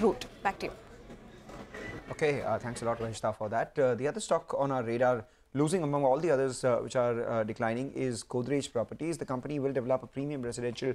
route. Back to you. Okay, uh, thanks a lot, Rajita, for that. Uh, the other stock on our radar, losing among all the others uh, which are uh, declining, is Godrej Properties. The company will develop a premium residential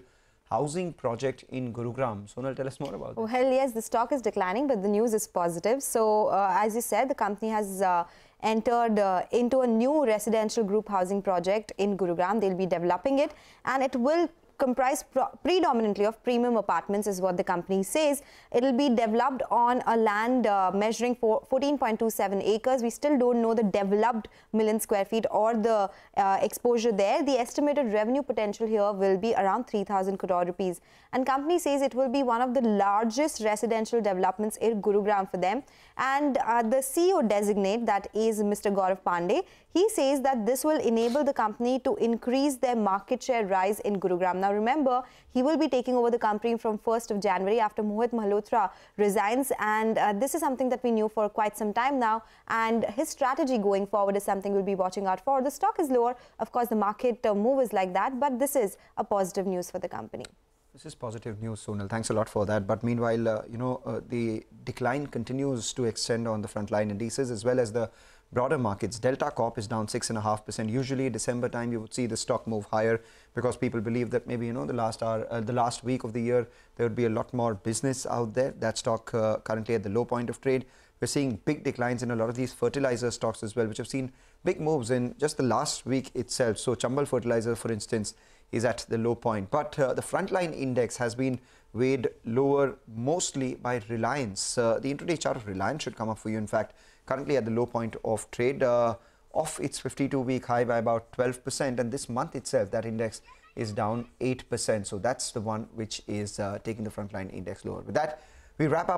housing project in Gurugram. Sonal, tell us more about it. Oh, hell yes, the stock is declining, but the news is positive. So, uh, as you said, the company has uh, entered uh, into a new residential group housing project in Gurugram. They'll be developing it and it will comprise predominantly of premium apartments is what the company says. It'll be developed on a land uh, measuring 14.27 acres. We still don't know the developed million square feet or the uh, exposure there. The estimated revenue potential here will be around 3,000 crore rupees. And company says it will be one of the largest residential developments in Gurugram for them. And uh, the CEO designate, that is Mr. Gaurav Pandey, he says that this will enable the company to increase their market share rise in Gurugram. Now remember, he will be taking over the company from 1st of January after Mohit Malhotra resigns and uh, this is something that we knew for quite some time now and his strategy going forward is something we'll be watching out for. The stock is lower, of course the market uh, move is like that but this is a positive news for the company. This is positive news, Sonal. Thanks a lot for that. But meanwhile, uh, you know, uh, the decline continues to extend on the frontline indices as well as the broader markets. Delta Corp is down 6.5%. Usually December time you would see the stock move higher because people believe that maybe, you know, the last hour, uh, the last week of the year, there would be a lot more business out there. That stock uh, currently at the low point of trade. We're seeing big declines in a lot of these fertilizer stocks as well, which have seen big moves in just the last week itself. So Chambal Fertilizer, for instance, is at the low point. But uh, the frontline index has been weighed lower mostly by Reliance. Uh, the intraday chart of Reliance should come up for you. In fact, currently at the low point of trade, uh, off its 52-week high by about 12%. And this month itself, that index is down 8%. So that's the one which is uh, taking the frontline index lower. With that, we wrap up.